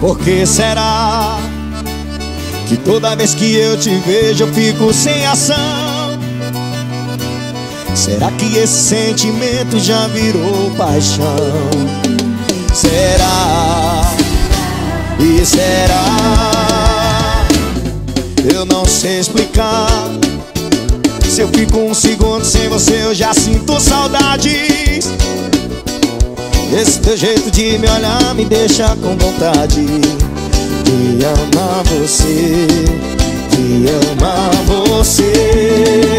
Por que será que toda vez que eu te vejo eu fico sem ação? Será que esse sentimento já virou paixão? Será? E será? Eu não sei explicar. Se eu fico um segundo sem você, eu já sinto saudades. Esse teu jeito de me olhar me deixa com vontade De amar você De amar você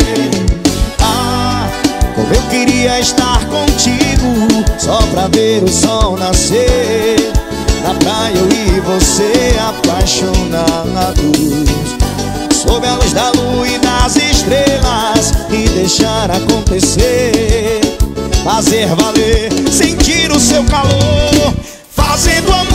Ah, como eu queria estar contigo Só pra ver o sol nascer Na praia eu e você acontecer. Fazer valer, sentir o seu calor. Fazendo amor,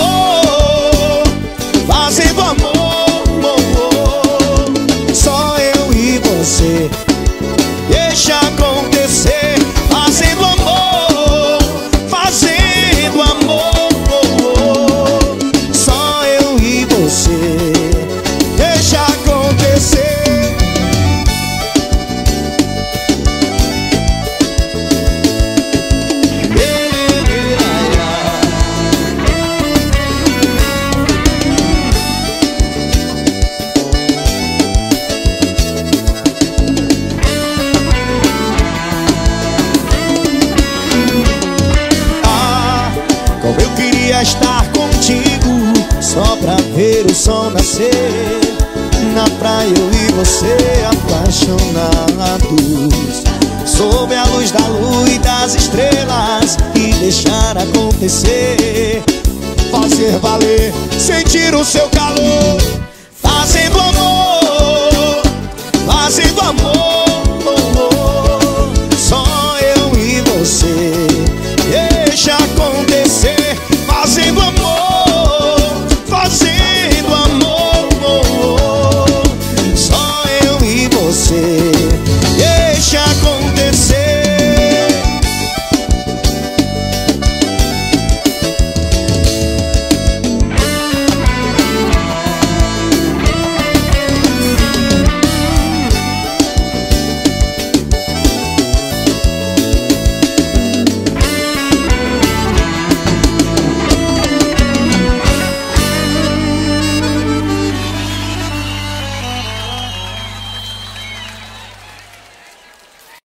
queria estar contigo Só pra ver o sol nascer. Na praia eu e você apaixonados. Sob a luz da lua e das estrelas E deixar acontecer. Fazer valer, sentir o seu calor